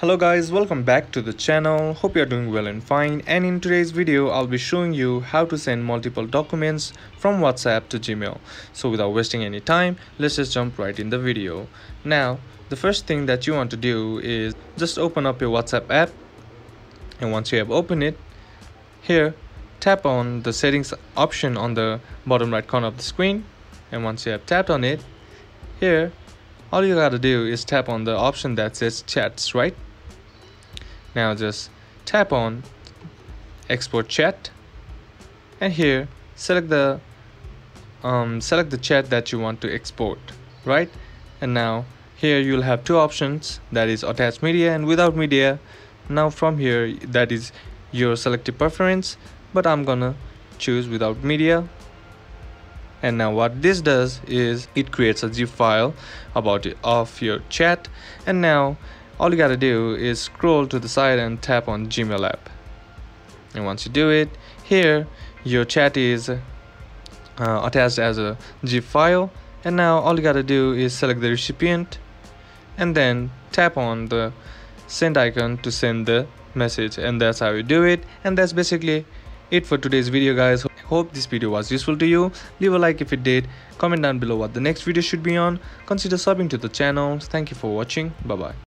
Hello guys, welcome back to the channel. Hope you are doing well and fine. And in today's video, I'll be showing you how to send multiple documents from WhatsApp to Gmail. So without wasting any time, let's just jump right in the video. Now, the first thing that you want to do is just open up your WhatsApp app. And once you have opened it, here, tap on the settings option on the bottom right corner of the screen. And once you have tapped on it, here, all you gotta do is tap on the option that says chats, right? Now just tap on export chat and here select the um, select the chat that you want to export right? And now here you'll have two options that is attached media and without media. Now from here that is your selected preference but I'm gonna choose without media. And now what this does is it creates a zip file about it of your chat. And now all you gotta do is scroll to the side and tap on Gmail app. And once you do it here your chat is uh, attached as a zip file. And now all you gotta do is select the recipient and then tap on the send icon to send the message. And that's how you do it. And that's basically it for today's video guys. Hope this video was useful to you. Leave a like if it did. Comment down below what the next video should be on. Consider subbing to the channel. Thank you for watching. Bye bye